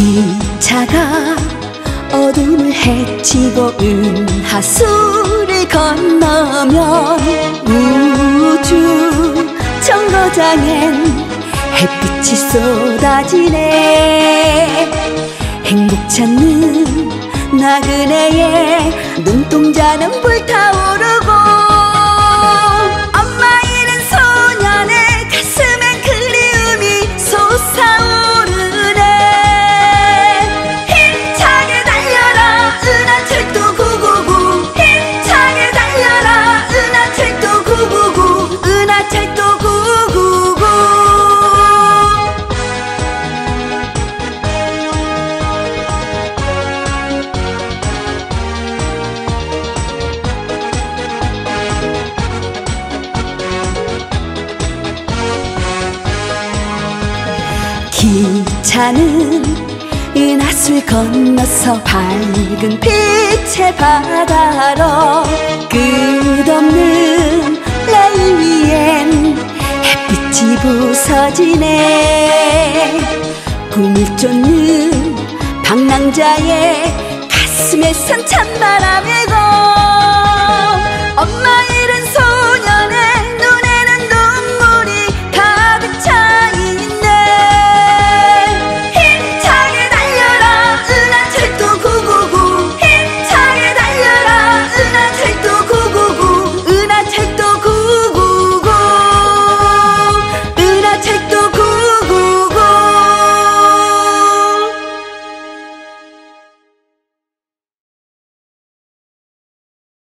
기차가 어둠을 헤치고 은하수를 건너면 우주 정거장엔 햇빛이 쏟아지네. 행복 찾는 나그네의 기차는 은하수를 건너서 밝은 빛의 바다로 끝없는 레일 위엔 햇빛이 부서지네. 꿈을 쫓는 방랑자의 가슴에 선 찬바람이 고